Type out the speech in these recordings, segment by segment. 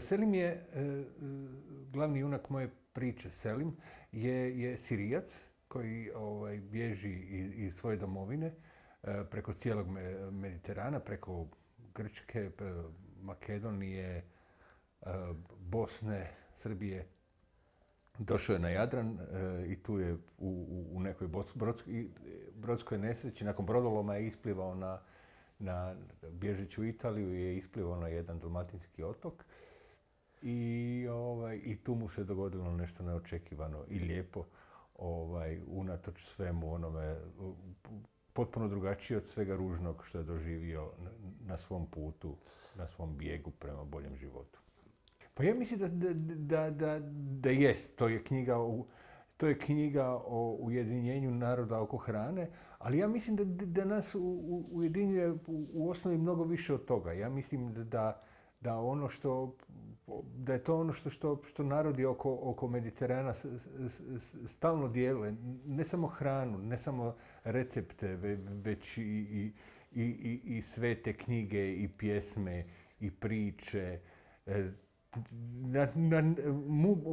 Selim je glavni junak moje priče. Selim je, je Sirijac koji ovaj, bježi iz, svoje domovine preko cijelog Mediterana, preko Grčke, Makedonije, Bosne, Srbije, došao je na Jadran e, i tu je u, nekoj brodskoj, nesreći, nakon brodoloma je isplivao na, na bježeći u Italiju je isplivao na jedan dalmatinski otok i, ovaj, i tu mu se dogodilo nešto neočekivano i lijepo ovaj, unatoč svemu onome potpuno drugačije od svega ružnog što je doživio na svom putu, na svom bijegu prema boljem životu. Pa ja mislim da, da, da, da jest. To je knjiga o, to je knjiga o ujedinjenju naroda oko hrane, ali ja mislim da, nas ujedinjuje u osnovi mnogo više od toga. Ja mislim da, da ono što, da je to ono što, što, što narodi oko, oko Mediterana stalno dijele. Ne samo hranu, ne samo recepte, već i, i, i, i sve te knjige i pjesme i priče. E, na,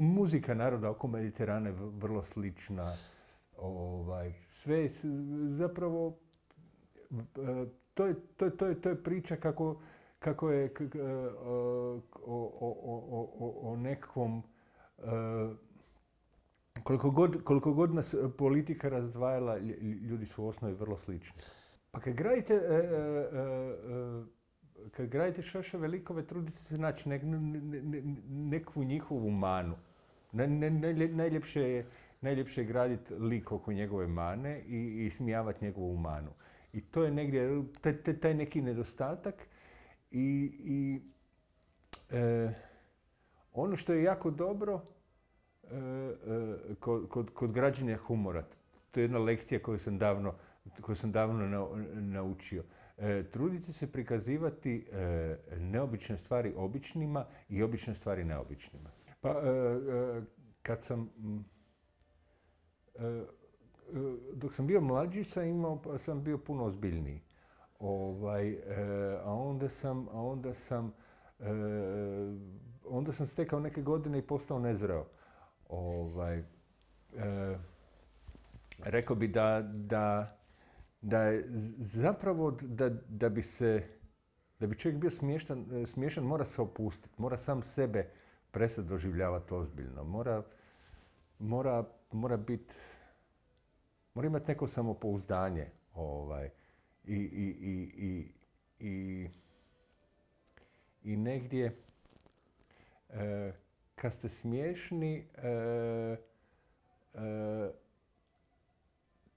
muzika naroda oko Mediterana je vrlo slična. Ovaj, sve zapravo to je, to, to, to je priča kako, kako je o, o, o, nekakvom koliko god, koliko god nas politika razdvajala, ljudi su u osnovi vrlo slični. Pa kad gradite e, e, e, kad gradite šašave likove, trudite se naći nekakvu njihovu manu. najljepše, je, najljepše graditi lik oko njegove mane i, i smijavati njegovu manu. I to je negdje, taj, neki nedostatak i, i e, ono što je jako dobro e, e, kod, kod, kod građenja humora, to je jedna lekcija koju sam davno, koju sam davno naučio. E, trudite se prikazivati e, neobične stvari običnima i obične stvari neobičnima. Pa kad sam dok sam bio mlađi sam imao, pa sam bio puno ozbiljniji. Ovaj, a onda sam, a onda sam, onda sam stekao neke godine i postao nezreo. Ovaj, rekao bi da, da da je zapravo da, da bi se, da bi čovjek bio smiješan, smiješan mora se opustiti, mora sam sebe prestati doživljavati ozbiljno, mora, mora, mora biti, mora imati neko samopouzdanje ovaj, i, i, i, i, i negdje e, kad ste smiješni e, e,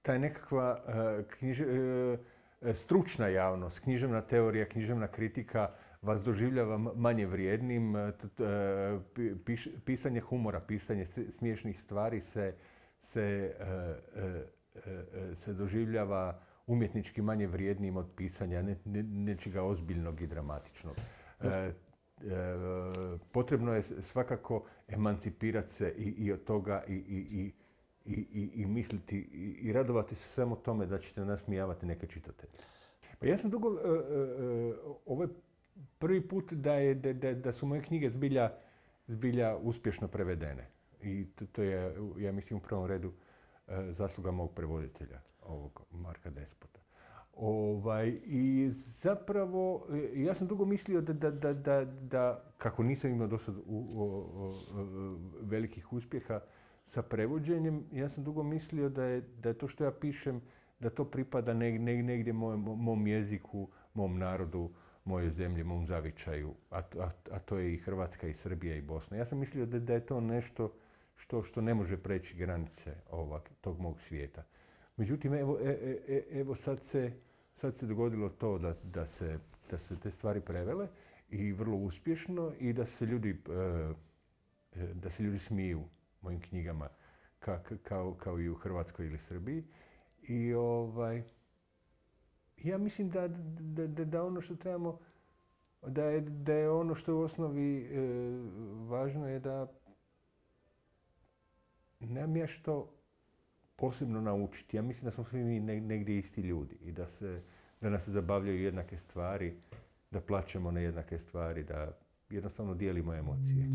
ta nekakva e, e, stručna javnost, književna teorija, književna kritika vas doživljava manje vrijednim. E, pisanje humora, pisanje smiješnih stvari se, se, se doživljava umjetnički manje vrijednim od pisanja nečega ozbiljnog i dramatičnog. potrebno je svakako emancipirati se i, i od toga i, i i, i, misliti i, radovati se samo tome da ćete nasmijavati neke čitatelje. Pa ja sam dugo, uh, ovo je prvi put da, je, da, da su moje knjige zbilja, zbilja uspješno prevedene. I to, to je, ja mislim, u prvom redu zasluga mog prevoditelja, ovog Marka Despota. Ovaj, I zapravo, ja sam dugo mislio da, da, da, da kako nisam imao do velikih uspjeha, sa prevođenjem, ja sam dugo mislio da je, da je to što ja pišem, da to pripada negdje mom, jeziku, mom narodu, mojoj zemlji, mom zavičaju, a, a, to je i Hrvatska, i Srbija, i Bosna. Ja sam mislio da, da je to nešto što, što ne može preći granice ovak, tog mog svijeta. Međutim, evo, e, e, e, evo sad, se, sad se dogodilo to da, da, se, da se te stvari prevele i vrlo uspješno i da se ljudi, da se ljudi smiju mojim knjigama kao, kao i u Hrvatskoj ili Srbiji. I ovaj, ja mislim da, da, da ono što trebamo, da je, da je ono što je u osnovi e, važno je da nemam ja što posebno naučiti. Ja mislim da smo svi mi negdje isti ljudi i da, se, da nas zabavljaju jednake stvari, da plaćamo na jednake stvari, da jednostavno dijelimo emocije.